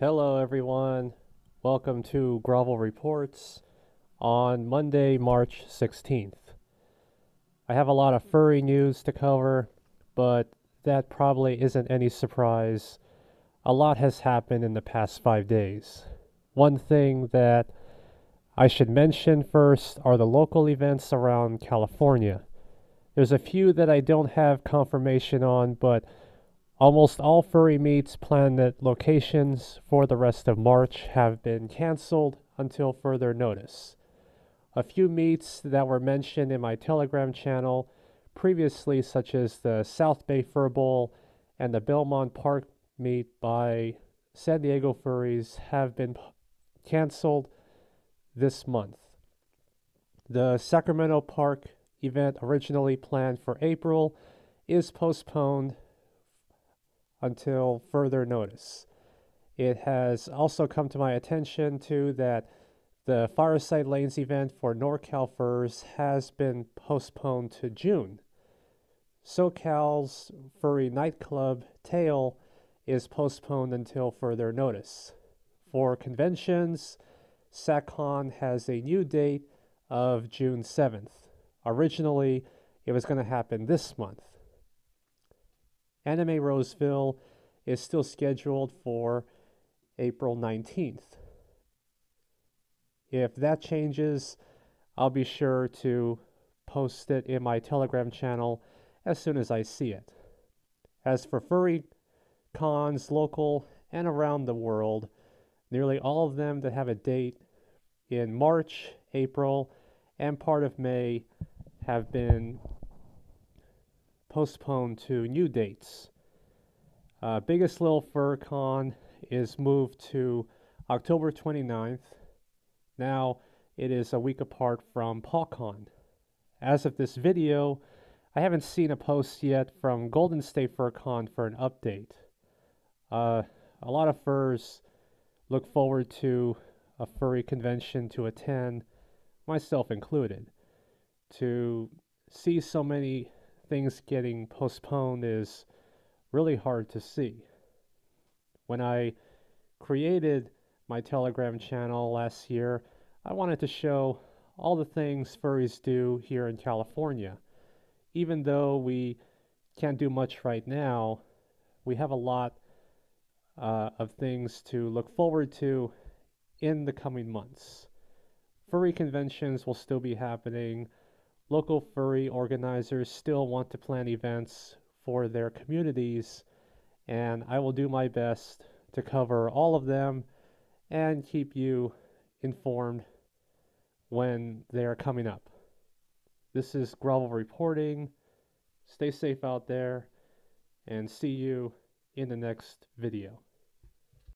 Hello, everyone. Welcome to Grovel Reports on Monday, March 16th. I have a lot of furry news to cover, but that probably isn't any surprise. A lot has happened in the past five days. One thing that I should mention first are the local events around California. There's a few that I don't have confirmation on, but Almost all furry meets planned at locations for the rest of March have been canceled until further notice. A few meets that were mentioned in my Telegram channel previously, such as the South Bay Fur Bowl and the Belmont Park meet by San Diego Furries, have been canceled this month. The Sacramento Park event, originally planned for April, is postponed until further notice. It has also come to my attention too that the Fireside Lanes event for NorCal Furs has been postponed to June. SoCal's furry nightclub Tail is postponed until further notice. For conventions, SacCon has a new date of June 7th. Originally, it was going to happen this month. Anime Roseville is still scheduled for April 19th. If that changes, I'll be sure to post it in my Telegram channel as soon as I see it. As for furry cons, local and around the world, nearly all of them that have a date in March, April, and part of May have been postponed to new dates. Uh, Biggest Little Fur Con is moved to October 29th. Now it is a week apart from PawCon. As of this video, I haven't seen a post yet from Golden State Fur Con for an update. Uh, a lot of furs look forward to a furry convention to attend, myself included. To see so many things getting postponed is really hard to see. When I created my Telegram channel last year, I wanted to show all the things furries do here in California. Even though we can't do much right now, we have a lot uh, of things to look forward to in the coming months. Furry conventions will still be happening local furry organizers still want to plan events for their communities, and I will do my best to cover all of them and keep you informed when they are coming up. This is Grovel reporting. Stay safe out there and see you in the next video.